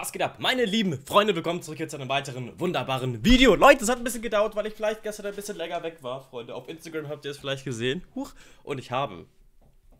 Was geht ab? Meine lieben Freunde, willkommen zurück jetzt zu einem weiteren wunderbaren Video. Leute, es hat ein bisschen gedauert, weil ich vielleicht gestern ein bisschen länger weg war, Freunde. Auf Instagram habt ihr es vielleicht gesehen. Huch. Und ich habe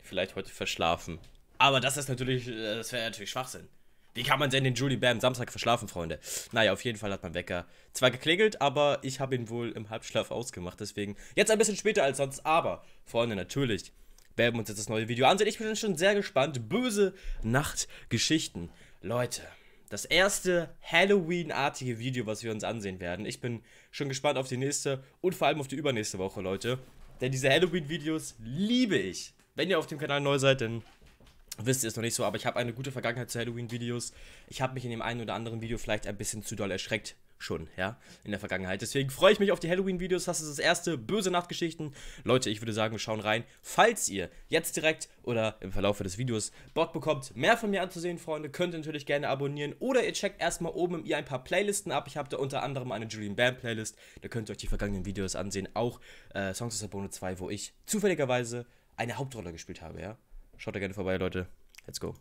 vielleicht heute verschlafen. Aber das ist natürlich, äh, das wäre natürlich Schwachsinn. Wie kann man denn den Julie Bam Samstag verschlafen, Freunde? Naja, auf jeden Fall hat mein Wecker zwar geklingelt, aber ich habe ihn wohl im Halbschlaf ausgemacht. Deswegen jetzt ein bisschen später als sonst. Aber, Freunde, natürlich werden wir uns jetzt das neue Video ansehen. Ich bin schon sehr gespannt. Böse Nachtgeschichten. Leute, das erste Halloween-artige Video, was wir uns ansehen werden. Ich bin schon gespannt auf die nächste und vor allem auf die übernächste Woche, Leute. Denn diese Halloween-Videos liebe ich. Wenn ihr auf dem Kanal neu seid, dann wisst ihr es noch nicht so, aber ich habe eine gute Vergangenheit zu Halloween-Videos. Ich habe mich in dem einen oder anderen Video vielleicht ein bisschen zu doll erschreckt schon, ja, in der Vergangenheit. Deswegen freue ich mich auf die Halloween-Videos. Das ist das erste Böse Nachtgeschichten. Leute, ich würde sagen, wir schauen rein. Falls ihr jetzt direkt oder im Verlauf des Videos Bock bekommt, mehr von mir anzusehen, Freunde, könnt ihr natürlich gerne abonnieren. Oder ihr checkt erstmal oben ihr ein paar Playlisten ab. Ich habe da unter anderem eine Julian Band Playlist. Da könnt ihr euch die vergangenen Videos ansehen. Auch äh, Songs aus der Bone 2, wo ich zufälligerweise eine Hauptrolle gespielt habe, ja. Schaut da gerne vorbei, Leute. Let's go.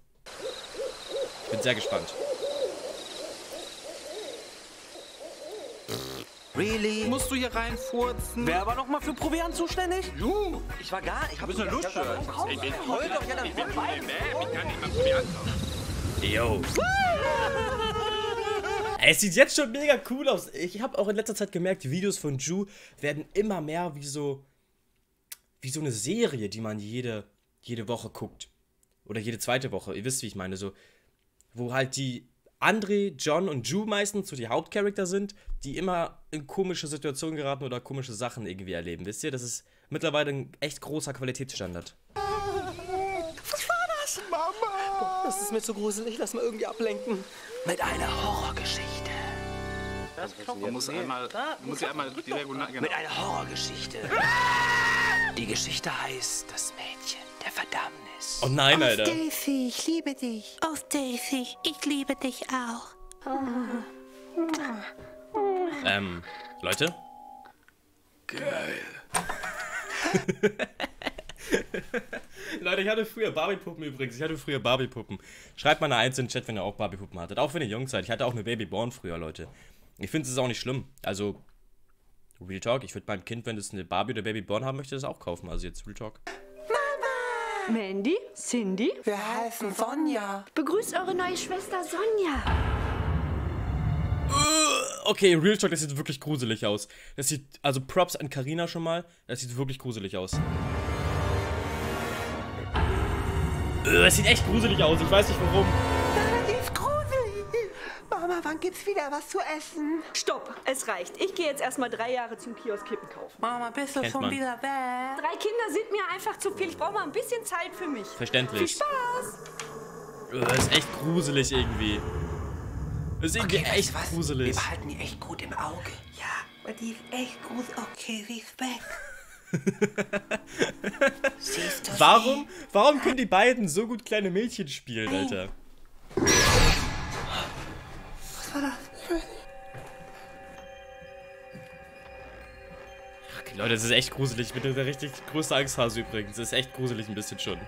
Ich bin sehr gespannt. Really? Musst du hier reinfurzen? Wer war noch mal für Proviant zuständig? Du! Ich war gar nicht. Ich hab Du bist eine ich Lusche. Ich bin heul doch ja dann vorbei. Ich kann nicht mal anschauen. Yo. Es sieht jetzt schon mega cool aus. Ich habe auch in letzter Zeit gemerkt, die Videos von Ju werden immer mehr wie so wie so eine Serie, die man jede jede Woche guckt oder jede zweite Woche. Ihr wisst, wie ich meine, so wo halt die André, John und Ju meistens so die Hauptcharakter sind, die immer in komische Situationen geraten oder komische Sachen irgendwie erleben. Wisst ihr, das ist mittlerweile ein echt großer Qualitätsstandard. Das ist mir zu gruselig. Lass mal irgendwie ablenken. Mit einer Horrorgeschichte. Man muss einmal, man muss ja einmal diagonal, genau. Mit einer Horrorgeschichte. Die Geschichte heißt Das Mädchen Verdammnis. Oh nein, Oh, Alter. Stacy, ich liebe dich. Oh, Stacy, ich liebe dich auch. Ähm, Leute? Geil. Leute, ich hatte früher Barbie-Puppen übrigens. Ich hatte früher Barbie-Puppen. Schreibt mal eine Eins in den Chat, wenn ihr auch Barbie-Puppen hattet. Auch wenn ihr jung seid. Ich hatte auch eine Babyborn früher, Leute. Ich finde es ist auch nicht schlimm. Also, Real Talk. Ich würde meinem Kind, wenn es eine Barbie oder Babyborn haben möchte, das auch kaufen. Also jetzt Real Talk. Mandy? Cindy? Wir heißen Sonja. Begrüßt eure neue Schwester Sonja. Okay, Real Talk, das sieht wirklich gruselig aus. Das sieht, also Props an Karina schon mal. Das sieht wirklich gruselig aus. Äh, Das sieht echt gruselig aus. Ich weiß nicht warum. Wann gibt's wieder was zu essen? Stopp, es reicht. Ich gehe jetzt erstmal drei Jahre zum Kiosk Kippen kaufen. Mama, bist du Kennt schon man. wieder weg? Drei Kinder sind mir einfach zu viel. Ich brauche mal ein bisschen Zeit für mich. Viel Verständlich. Spaß. Äh, Das ist echt gruselig irgendwie. Das ist irgendwie weißt echt was? gruselig. Wir behalten die echt gut im Auge. Ja, aber die ist echt gruselig. Okay, sie ist weg. Siehst du sie? Warum, warum können die beiden so gut kleine Mädchen spielen, Alter? Leute, das ist echt gruselig. Ich bin der richtig größte Angsthase übrigens. Das ist echt gruselig ein bisschen schon.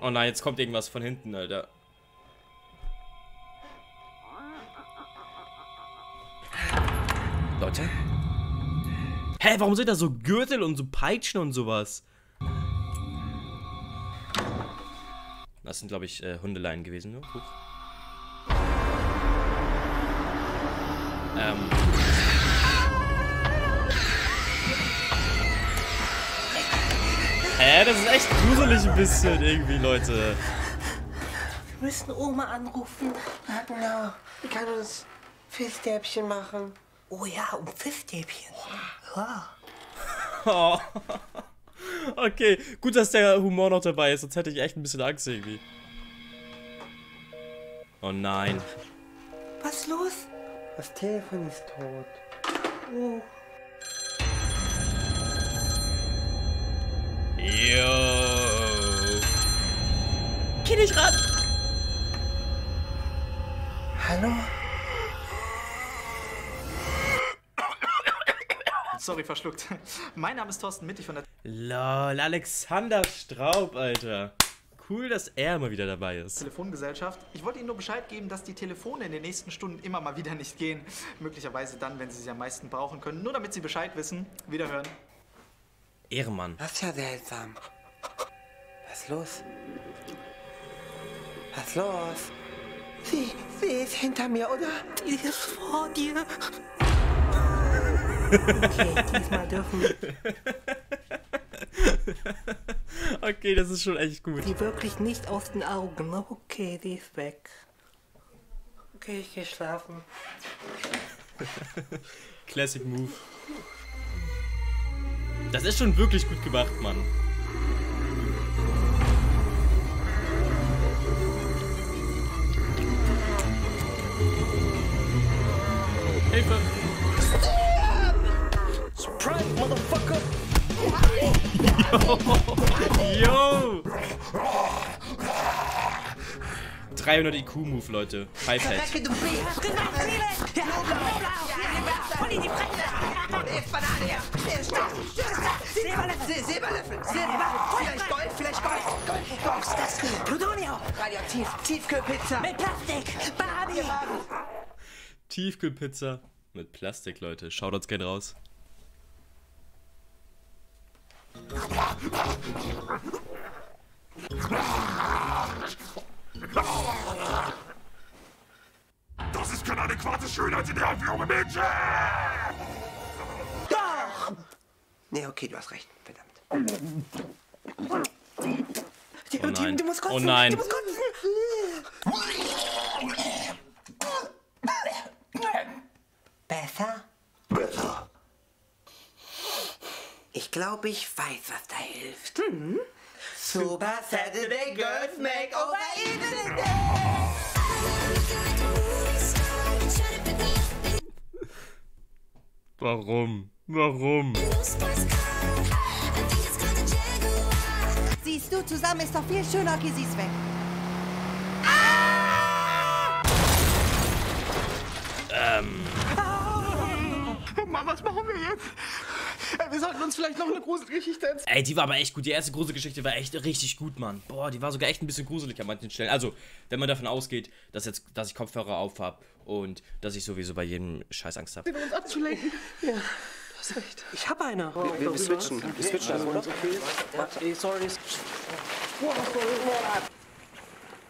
Oh nein, jetzt kommt irgendwas von hinten, Alter. Leute? Hä, warum sind da so Gürtel und so Peitschen und sowas? Das sind, glaube ich, äh, Hundeleien gewesen, ne? Huch. Ähm. Hä, das ist echt gruselig ein bisschen irgendwie, Leute. Wir müssen Oma anrufen. Ja, genau. Die kann uns Fischstäbchen machen. Oh ja, um Fischstäbchen. Ja. Oh. Okay, gut, dass der Humor noch dabei ist, sonst hätte ich echt ein bisschen Angst irgendwie. Oh nein. Was ist los? Das Telefon ist tot. Oh. Yo. Geh nicht ran. Hallo? Sorry, verschluckt. Mein Name ist Thorsten Mittig von der Lol, Alexander Straub, Alter. Cool, dass er immer wieder dabei ist. Telefongesellschaft. Ich wollte Ihnen nur Bescheid geben, dass die Telefone in den nächsten Stunden immer mal wieder nicht gehen. Möglicherweise dann, wenn Sie sie am meisten brauchen können. Nur damit Sie Bescheid wissen. Wiederhören. Ehrenmann. Das ist ja seltsam. Was ist los? Was ist los? Sie, sie ist hinter mir, oder? Die ist vor dir. Okay, diesmal dürfen Okay, das ist schon echt gut. die wirklich nicht aus den Augen. Okay, die ist weg. Okay, ich geh schlafen. Classic Move. Das ist schon wirklich gut gemacht, Mann. 300 IQ-Move, Leute. Pipehead. Tiefkühlpizza, mit Plastik, Leute. Schaut uns gerne raus. Das ist keine adäquate Schönheitsideal für junge Mädchen! Doch! Nee, okay, du hast recht. Verdammt. Die, Oh nein. Du musst kotzen. Oh nein. Du musst kotzen. Besser? Besser. Ich glaube, ich weiß, was da hilft. Super Saturday Girls Makeover Evening Warum? Warum? Siehst du, zusammen ist doch viel schöner. Okay, sie ist weg. Mann, was machen wir jetzt? Äh, Wir sollten uns vielleicht noch eine Gruselgeschichte erzählen. Ey, die war aber echt gut. Die erste Gruselgeschichte war echt richtig gut, Mann. Boah, die war sogar echt ein bisschen gruselig an manchen Stellen. Also, wenn man davon ausgeht, dass jetzt, dass ich Kopfhörer auf hab und dass ich sowieso bei jedem Scheiß Angst habe. uns abzulenken. Ich hab eine. Wir, wir switchen. Wir switchen das, oder? Ey, sorry.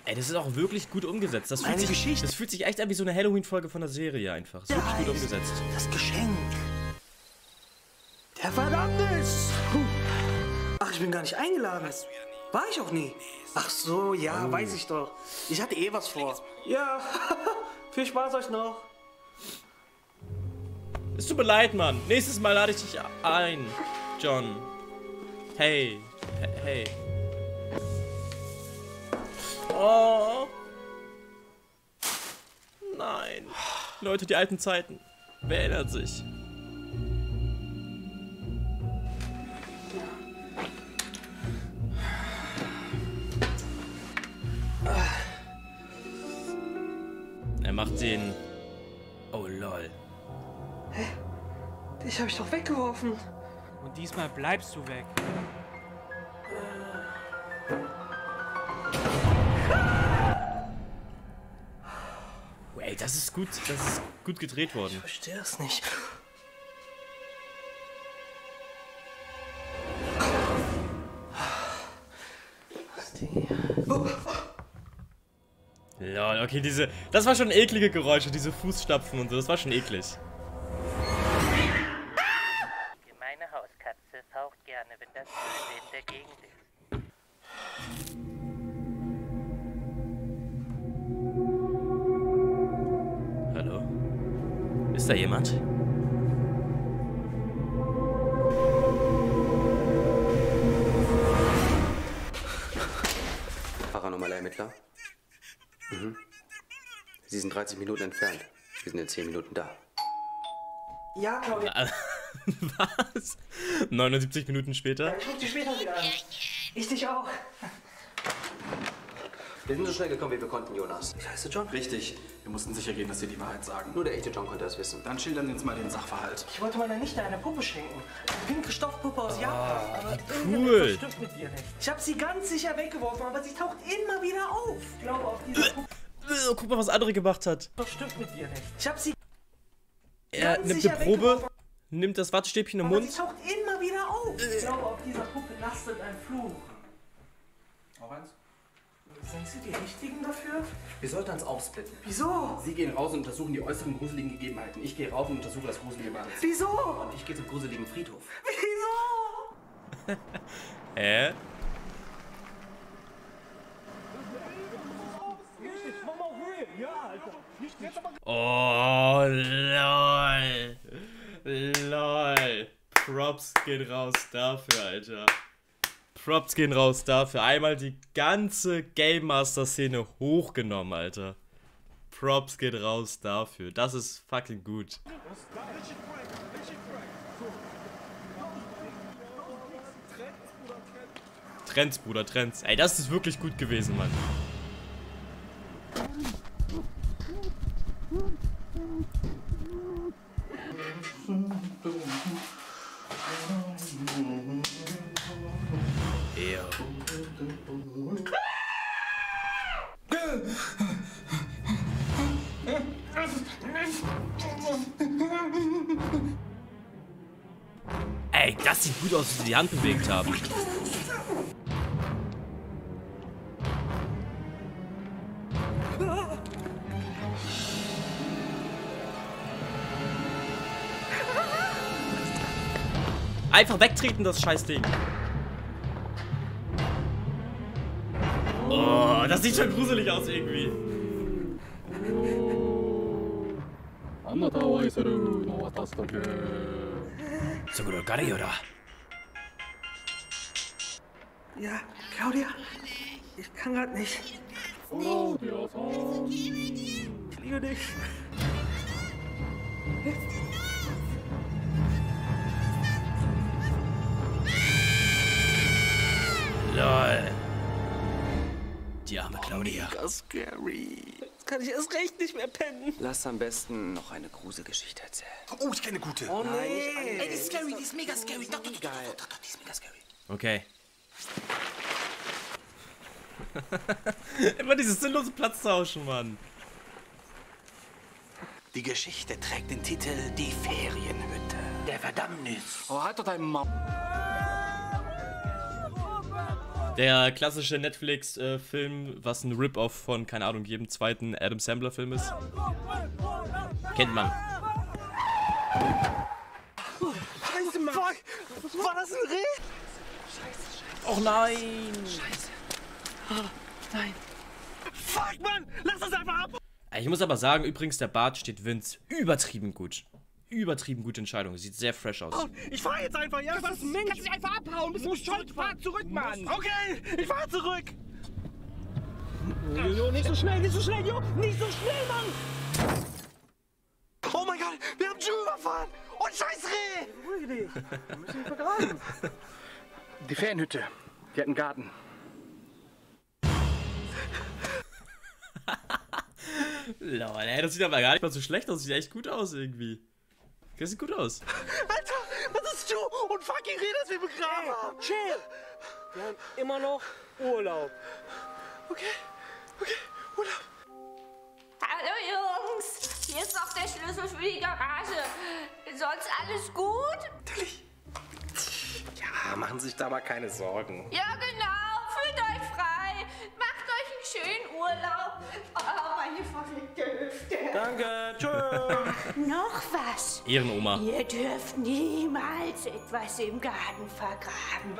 Ey, das ist auch wirklich gut umgesetzt. Das fühlt, sich, das fühlt sich echt an wie so eine Halloween-Folge von der Serie einfach. Das ist wirklich gut umgesetzt. Das Geschenk. Der Verdammnis! Ach, ich bin gar nicht eingeladen. War ich auch nie. Ach so, ja, weiß ich doch. Ich hatte eh was vor. Ja, viel Spaß euch noch. Es tut mir leid, Mann. Nächstes Mal lade ich dich ein, John. Hey. He- Hey. Oh. Nein. Leute, die alten Zeiten. Wer erinnert sich? Den. Oh lol. Dich habe ich doch weggeworfen. Und diesmal bleibst du weg. Ey, das ist gut. Das ist gut gedreht worden. Ich verstehe es nicht. Lol, okay, diese. Das war schon eklige Geräusche, diese Fußstapfen und so. Das war schon eklig. Meine Hauskatze faucht gerne, wenn das Böse in der Gegend ist. Hallo? Ist da jemand? Sie sind 30 Minuten entfernt. Wir sind in 10 Minuten da. Ja, Claudia. Was? 79 Minuten später? Ich ruf dich später wieder an. Ich dich auch. Wir sind so schnell gekommen, wie wir konnten, Jonas. Ich heiße John. Richtig. Wir mussten sicher gehen, dass sie die Wahrheit sagen. Nur der echte John konnte das wissen. Dann schildern Sie uns mal den Sachverhalt. Ich wollte meiner Nichte eine Puppe schenken. Eine pinke Stoffpuppe aus Japan. Aber cool. irgendetwas stimmt mit ihr nicht. Ich habe sie ganz sicher weggeworfen, aber sie taucht immer wieder auf. Ich glaube, auf dieser Puppe Guck mal, was andere gemacht hat. stimmt mit ihr nicht. Ich habe sie Er Ganz nimmt eine Probe, nimmt das Wattestäbchen im aber Mund. sie taucht immer wieder auf. Ich glaube, auf dieser Puppe lastet ein Fluch. Auch eins? Sind Sie die Richtigen dafür? Wir sollten uns aufsplitten. Wieso? Sie gehen raus und untersuchen die äußeren gruseligen Gegebenheiten. Ich gehe rauf und untersuche das gruselige Bad. Wieso? Und ich gehe zum gruseligen Friedhof. Wieso? Hä? Oh, lol. Lol. Props gehen raus dafür, Alter. Props gehen raus dafür. Einmal die ganze Game Master Szene hochgenommen, Alter. Props geht raus dafür. Das ist fucking gut. Trends, Bruder, Trends. Ey, das ist wirklich gut gewesen, Mann. aus, dass sie die Hand bewegt haben. Einfach wegtreten, das Scheißding. Oh, das sieht schon gruselig aus irgendwie. Saguro Gariora. Ja, Claudia? Ich kann grad nicht. Claudia, komm. Ich liebe dich. Lol. Die arme Claudia. Oh, mega scary. Jetzt kann ich erst recht nicht mehr pennen. Lass am besten noch eine Gruselgeschichte erzählen. Oh, ich kenne gute. Oh, nein. Ey, die ist scary, die ist mega scary. Hm, doch, doch, doch, doch, doch, die ist mega scary. Okay. Immer dieses sinnlose Platztauschen, Mann. Die Geschichte trägt den Titel Die Ferienhütte der Verdammnis. Oh, halt doch deinen Maul. Der klassische Netflix-Film, was ein Rip-Off von, keine Ahnung, jedem zweiten Adam Sandler-Film ist. Kennt man. Scheiße, Mann. Fuck. War das ein Reh? Och nein! Nein. Fuck, Mann. Lass das einfach ab. Ich muss aber sagen, übrigens, der Bart steht Vince übertrieben gut. Übertrieben gute Entscheidung. Sieht sehr fresh aus. Ich fahr jetzt einfach, ja? Was ist Mensch? Kannst dich einfach abhauen. Bist du bescheuert? Fahr zurück, Mann. Okay, ich fahr zurück. Jo, nicht so schnell, nicht so schnell, Jo. Nicht so schnell, Mann. Oh mein Gott, wir haben Ju überfahren. Und scheiß Reh. Beruhige dich. Wir müssen ihn vergraben. Die Ferienhütte. Die hat einen Garten. Lol, ey, das sieht aber gar nicht mal so schlecht aus. Sieht echt gut aus irgendwie. Das sieht gut aus. Alter, das ist Ju und fucking Reh, das wir begraben haben. Chill. Wir haben immer noch Urlaub. Okay, okay, Urlaub. Hallo Jungs, hier ist noch der Schlüssel für die Garage. Sonst alles gut? Ja, machen Sie sich da mal keine Sorgen. Ja genau, fühlt euch frei. Macht euch einen schönen Urlaub. Oh, meine verfickte Hüfte. Danke, tschüss. Noch was. Ehrenoma. Ihr dürft niemals etwas im Garten vergraben.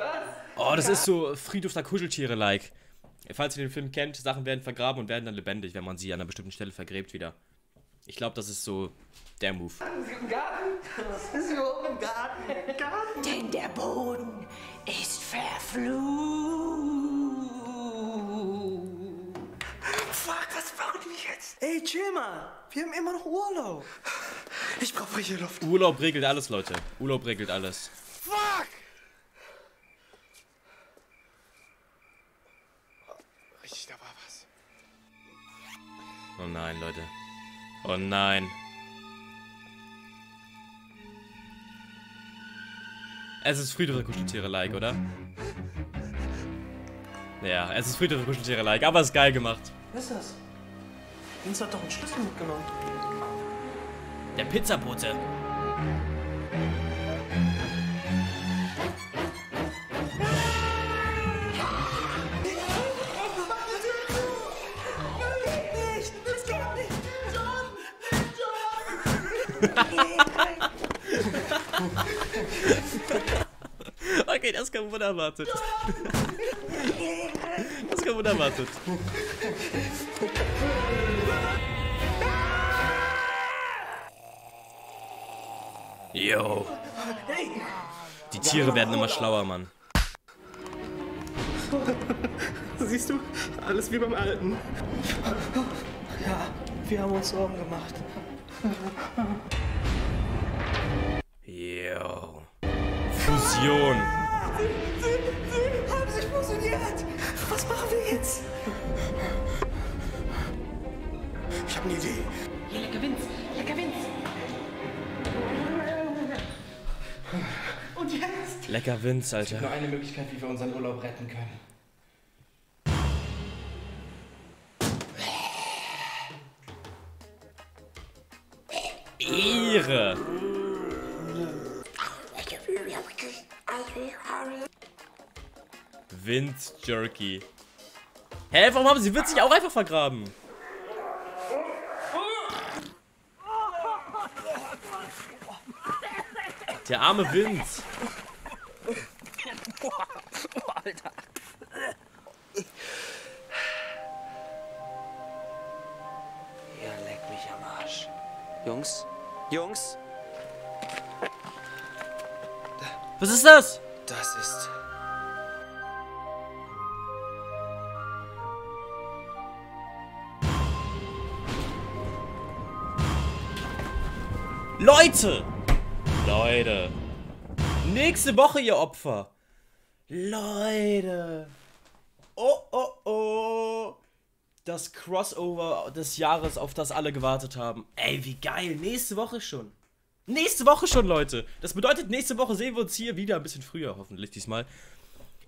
Oh, das ist so Friedhof der Kuscheltiere-like. Falls ihr den Film kennt, Sachen werden vergraben und werden dann lebendig, wenn man sie an einer bestimmten Stelle vergräbt wieder. Ich glaube, das ist so der Move. Im Garten? Was ist hier oben im Garten? Garten? Denn der Boden ist verflucht. Fuck, was machen wir jetzt? Ey, chill mal. Wir haben immer noch Urlaub. Ich brauch frische Luft. Urlaub regelt alles, Leute. Urlaub regelt alles. Fuck! Richtig, da war was. Oh nein, Leute. Oh nein. Es ist frühere Kuscheltiere-like, oder? Ja, es ist frühere Kuscheltiere-like, aber es ist geil gemacht. Was ist das? Vince hat doch einen Schlüssel mitgenommen. Der Pizzabote. okay, das kam unerwartet. Das kam unerwartet. Yo. Die Tiere werden immer schlauer, Mann. Siehst du, alles wie beim Alten. Ja, wir haben uns Sorgen gemacht. Sie haben sich fusioniert. Was machen wir jetzt? Ich habe eine Idee. Hier, lecker Vince, lecker Vince. Und jetzt? Lecker Vince, Alter. Nur eine Möglichkeit, wie wir unseren Urlaub retten können. Ehre. Vince Jerky. Hä, warum haben sie nicht auch einfach vergraben? Der arme Vince. Alter. Ja, leck mich am Arsch. Jungs? Jungs? Was ist das? Das ist. Leute! Leute. Nächste Woche, ihr Opfer. Leute. Oh, oh, oh. Das Crossover des Jahres, auf das alle gewartet haben. Ey, wie geil. Nächste Woche schon. Nächste Woche schon, Leute. Das bedeutet, nächste Woche sehen wir uns hier wieder ein bisschen früher, hoffentlich diesmal.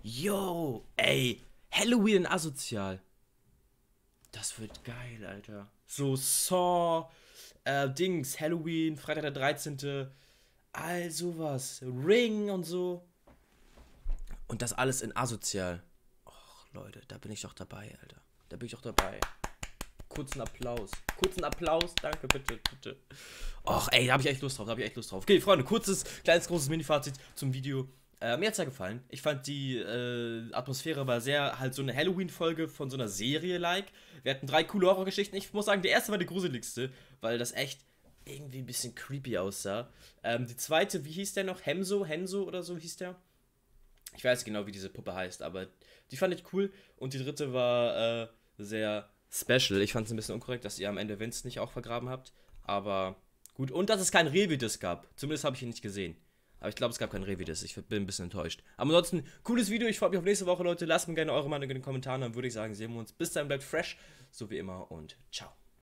Yo, ey. Halloween asozial. Das wird geil, Alter. So Saw, äh, Dings, Halloween, Freitag der 13. All sowas. Ring und so. Und das alles in asozial. Och, Leute, da bin ich doch dabei, Alter. Da bin ich doch dabei. Kurzen Applaus. Kurzen Applaus, danke, bitte, bitte. Och, ey, da habe ich echt Lust drauf, da habe ich echt Lust drauf. Okay, Freunde, kurzes, kleines, großes Mini-Fazit zum Video. Äh, mir hat's ja gefallen. Ich fand die äh, Atmosphäre war sehr halt so eine Halloween-Folge von so einer Serie-like. Wir hatten drei coole Horrorgeschichten. Ich muss sagen, die erste war die gruseligste, weil das echt irgendwie ein bisschen creepy aussah. Ähm, die zweite, wie hieß der noch? Hemso, Henso oder so hieß der? Ich weiß genau, wie diese Puppe heißt, aber die fand ich cool. Und die dritte war äh, sehr special. Ich fand es ein bisschen unkorrekt, dass ihr am Ende Vince nicht auch vergraben habt. Aber gut. Und dass es kein Revidis gab. Zumindest habe ich ihn nicht gesehen. Aber ich glaube, es gab kein Revidis. Ich bin ein bisschen enttäuscht. Aber ansonsten, cooles Video. Ich freue mich auf nächste Woche, Leute. Lasst mir gerne eure Meinung in den Kommentaren. Dann würde ich sagen, sehen wir uns. Bis dann, bleibt fresh. So wie immer und ciao.